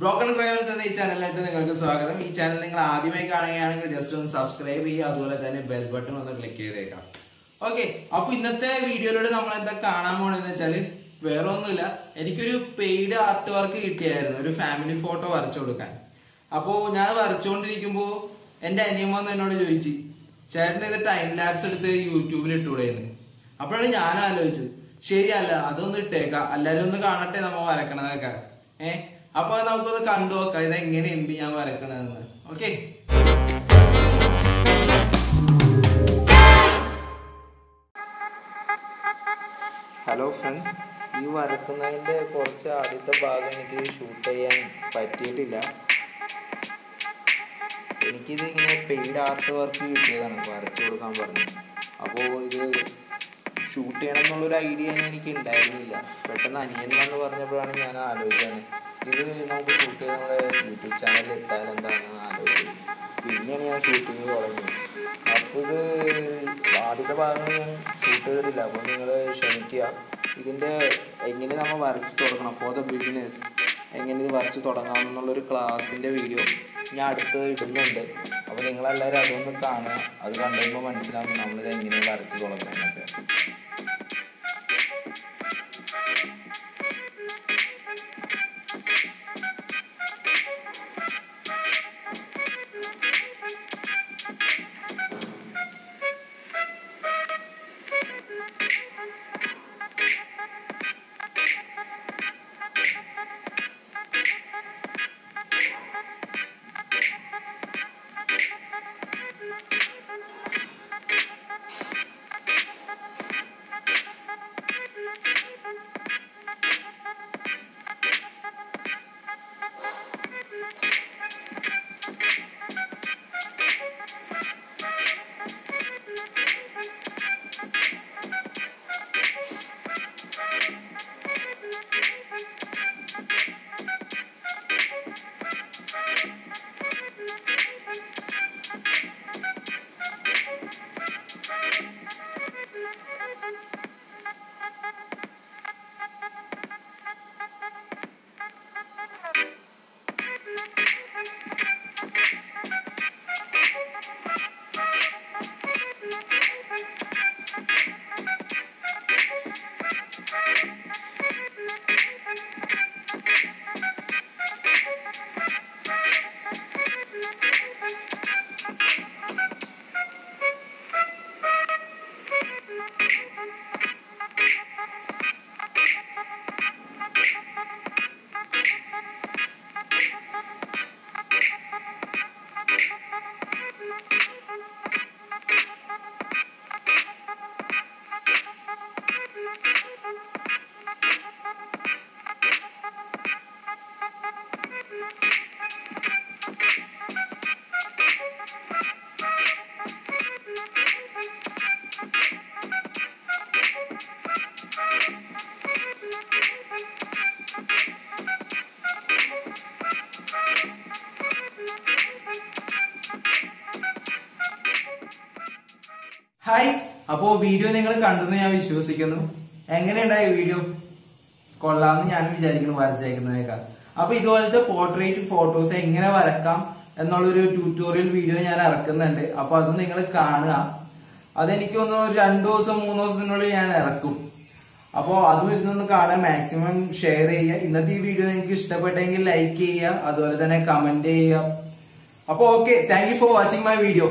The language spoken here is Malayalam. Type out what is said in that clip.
ബ്രോക്കൺ ക്രയോൺസ് എന്ന ഈ ചാനലിലേക്ക് നിങ്ങൾക്ക് സ്വാഗതം. ഈ ചാനൽ നിങ്ങൾ ആദ്യമായി കാണുകയാണെങ്കിൽ ജസ്റ്റ് ഒന്ന് സബ്സ്ക്രൈബ് ചെയ്യുക അതുപോലെ തന്നെ ബെൽ ബട്ടൺ ഒന്ന് ക്ലിക്ക് ചെയ്തേക്കാം ഓക്കെ അപ്പൊ ഇന്നത്തെ വീഡിയോയിലൂടെ നമ്മൾ എന്താ കാണാൻ പോണെന്ന് വെച്ചാൽ വേറെ ഒന്നുമില്ല എനിക്കൊരു പെയ്ഡ് ആർട്ട് വർക്ക് കിട്ടിയായിരുന്നു ഒരു ഫാമിലി ഫോട്ടോ വരച്ചു കൊടുക്കാൻ. അപ്പോ ഞാൻ വരച്ചുകൊണ്ടിരിക്കുമ്പോ എന്റെ അനിയമ്മ എന്നോട് ചോദിച്ചു ചേട്ടൻ ഇത് ടൈം ലാബ്സ് എടുത്ത് യൂട്യൂബിൽ ഇട്ടുകൂടെയെന്ന് അപ്പോഴാണ് ഞാൻ ആലോചിച്ചത് ശരിയല്ല അതൊന്ന് ഇട്ടേക്കാം എല്ലാരും ഒന്ന് കാണട്ടെ നമ്മ വരക്കണതൊക്കെ. ഏ അപ്പൊ നമുക്കത് കണ്ടു നോക്കാം. ഇത് എങ്ങനെയുണ്ട് ഞാൻ വരക്കണതെന്ന്. ഓക്കെ? ഹലോ ഫ്രണ്ട്സ് ഈ വരക്കുന്നതിന്റെ കുറച്ച് ആദ്യത്തെ ഭാഗം എനിക്ക് ഷൂട്ട് ചെയ്യാൻ പറ്റിയിട്ടില്ല. എനിക്കിത് ഇങ്ങനെ പെയ്ഡ് ആർട്ട് വർക്ക് കിട്ടിയതാണ് വരച്ചു കൊടുക്കാൻ പറഞ്ഞു. അപ്പോൾ ഇത് ഷൂട്ട് ചെയ്യണം എന്നുള്ളൊരു ഐഡിയ എനിക്ക് ഉണ്ടായിരുന്നില്ല പെട്ടെന്ന് അനിയൻ എന്ന് പറഞ്ഞപ്പോഴാണ് ഞാൻ ആലോചിച്ചത്. ഇത് നമുക്ക് ഷൂട്ട് ചെയ്ത് നമ്മുടെ യൂട്യൂബ് ചാനലിൽ ഇട്ടാൽ എന്താണെന്ന് ആലോചിച്ചത് പിന്നെയാണ് ഞാൻ ഷൂട്ടിങ് തുടങ്ങിയത്. അപ്പോൾ ഇത് ആദ്യത്തെ ഭാഗങ്ങൾ ഞാൻ ഷൂട്ട് ചെയ്തിട്ടില്ല. അപ്പോൾ നിങ്ങൾ ക്ഷമിക്കുക. ഇതിന്റെ എങ്ങനെ നമ്മൾ വരച്ച് തുടങ്ങണം? ഫോർ ദ ബിഗിനേഴ്സ് എങ്ങനെ ഇത് വരച്ച് തുടങ്ങാം എന്നുള്ളൊരു ക്ലാസ്സിന്റെ വീഡിയോ ഞാൻ അടുത്ത് ഇടുന്നുണ്ട്. അപ്പോൾ നിങ്ങളെല്ലാവരും അതൊന്ന് കാണുക. അത് കണ്ടുമ്പോൾ മനസ്സിലാവും നമ്മളിത് എങ്ങനെ വരച്ച് തുടങ്ങണം എന്നൊക്കെ. ഹായ്. അപ്പോ വീഡിയോ നിങ്ങൾ കണ്ടെന്ന് ഞാൻ വിശ്വസിക്കുന്നു. എങ്ങനെയുണ്ടായി വീഡിയോ? കൊള്ളാമെന്ന് ഞാൻ വിചാരിക്കുന്നു വരച്ചേക്കുന്നതേക്കാൾ അപ്പൊ ഇതുപോലത്തെ പോർട്രേറ്റ് ഫോട്ടോസ് എങ്ങനെ വരക്കാം എന്നുള്ളൊരു ട്യൂട്ടോറിയൽ വീഡിയോ ഞാൻ ഇറക്കുന്നുണ്ട്. അപ്പൊ അത് നിങ്ങൾ കാണുക. അതെനിക്കൊന്ന് രണ്ടു ദിവസം മൂന്ന് ദിവസത്തിനുള്ളിൽ ഞാൻ ഇറക്കും. അപ്പോ അതും ഇരുന്നൊന്ന് കാണാൻ മാക്സിമം ഷെയർ ചെയ്യുക. ഇന്നത്തെ ഈ വീഡിയോ നിങ്ങൾക്ക് ഇഷ്ടപ്പെട്ടെങ്കിൽ ലൈക്ക് ചെയ്യുക. അതുപോലെ തന്നെ കമന്റ് ചെയ്യുക. അപ്പൊ okay thank for watching my video